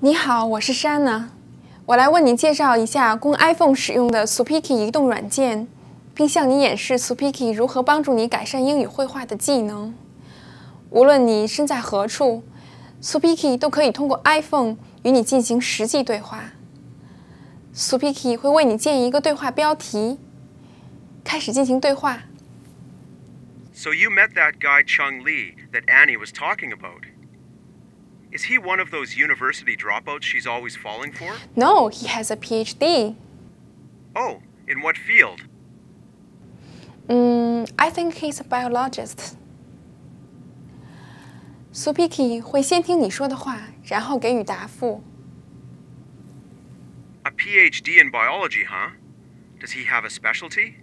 你好，我是珊娜，我来为你介绍一下供 iPhone 使用的 Supiki 移动软件，并向你演示 Supiki 如何帮助你改善英语绘画的技能。无论你身在何处，Supiki 都可以通过 iPhone 与你进行实际对话。Supiki 会为你建一个对话标题，开始进行对话。So you met that guy Chung Lee that Annie was talking about. Is he one of those university dropouts she's always falling for? No, he has a PhD. Oh, in what field? Mm, I think he's a biologist. Supiki 会先听你说的话，然后给予答复。 A PhD in biology, huh? Does he have a specialty?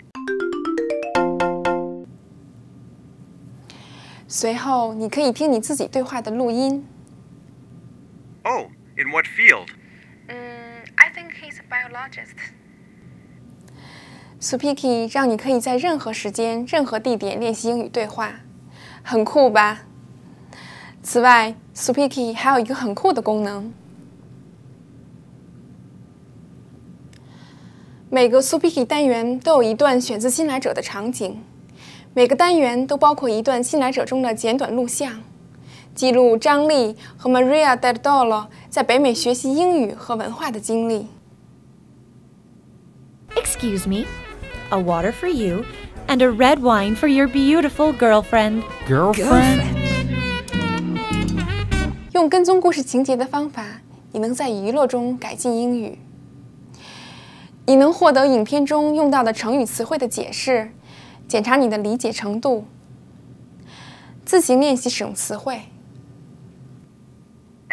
随后，你可以听你自己对话的录音。 Oh, in what field? Mm, I think he's a biologist. Supiki 让你可以在任何时间、任何地点练习英语对话，很酷吧？此外，Supiki 还有一个很酷的功能。每个 Supiki 单元都有一段选自新来者的场景，每个单元都包括一段新来者中的简短录像。记录张丽和 Maria del Dolo 在北美学习英语和文化的经历。Excuse me. A water for you, and a red wine for your beautiful girlfriend. Girlfriend? 用跟踪故事情节的方法，你能在娱乐中改进英语。你能获得影片中用到的成语词汇的解释，检查你的理解程度。自行练习使用词汇。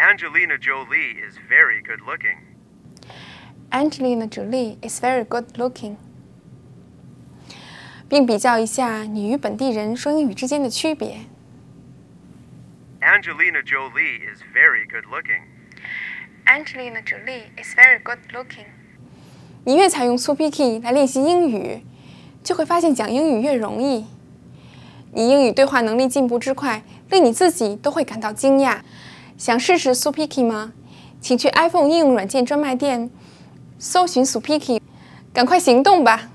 Angelina Jolie is very good looking. Angelina Jolie is very good looking。并比较一下你与本地人说英语之间的区别。Angelina Jolie is very good looking. Angelina Jolie is very good looking。你越采用 Supiki 来练习英语，就会发现讲英语越容易。你英语对话能力进步之快，令你自己都会感到惊讶。想试试 Supiki 吗？请去 iPhone 应用软件专卖店搜寻 Supiki，赶快行动吧！